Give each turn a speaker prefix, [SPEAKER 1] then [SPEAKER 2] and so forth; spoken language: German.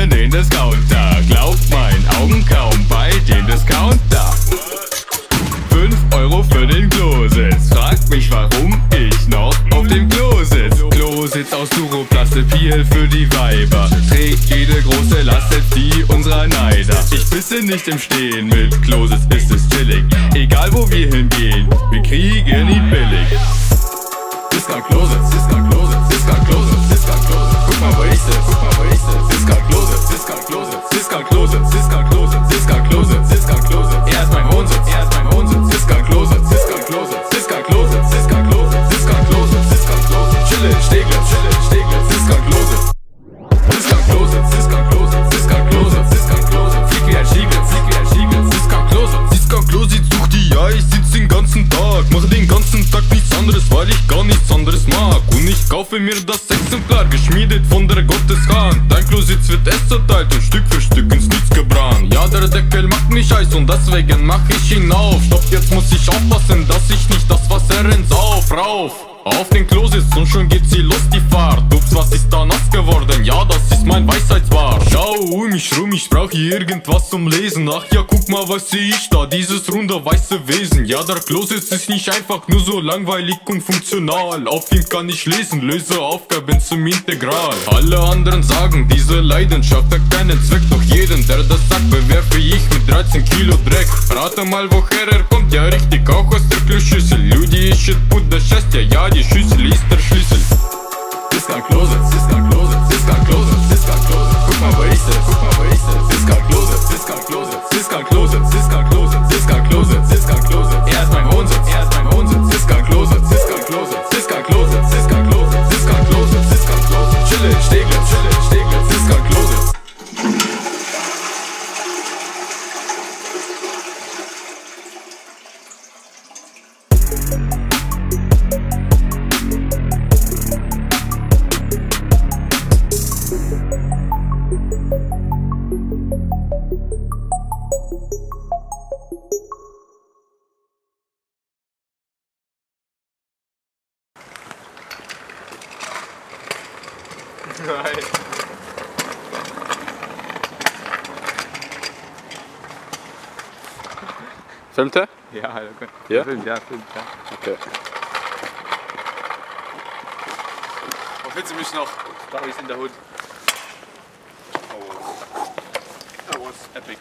[SPEAKER 1] in den Discounter. Glaubt meinen Augen kaum bei dem Discounter. 5 Euro für den Klositz. Fragt mich, warum ich noch auf dem Klo sitz. Aus Duroplaste, viel für die Weiber. Trägt jede große Last, die unserer Neider. Ich bisse nicht im Stehen, mit Klositz ist es chillig. Egal wo wir hingehen, wir kriegen ihn billig.
[SPEAKER 2] Kaufe mir das Exemplar, geschmiedet von der Gotteshand. Dein Klositz wird erst zerteilt und Stück für Stück ins Nichts gebrannt. Ja, der Deckel macht mich heiß und deswegen mach ich ihn auf. Stopp, jetzt muss ich aufpassen, dass ich nicht das Wasser ins auf, rauf. Auf den Klositz und schon geht sie los, die Fahrt. Ups, was ist da nass geworden? Ja, das ist mein Weisheitsbart. Schau um mich rum, ich brauch hier irgendwas zum Lesen. Ach ja, guck mal, was seh ich da? Dieses runde weiße Wesen. Ja, der Klositz ist nicht einfach nur so langweilig und funktional. Auf ihm kann ich lesen, löse Aufgaben zum Integral. Alle anderen sagen, diese Leidenschaft hat keinen Zweck. Doch jeden, der das sagt, bewerfe ich mit 13 Kilo Dreck. Rate mal, woher er kommt, ja richtig, auch aus der Kloschüssel. Люди ищет путь до счастья, ja, die Schüssel
[SPEAKER 3] right.
[SPEAKER 2] Filmt er?
[SPEAKER 3] Ja, okay.
[SPEAKER 2] Ja?
[SPEAKER 3] Film, ja, Film, ja.
[SPEAKER 2] Okay.
[SPEAKER 3] Wo findest du mich noch? Da ist in der Hut. Oh. That was epic.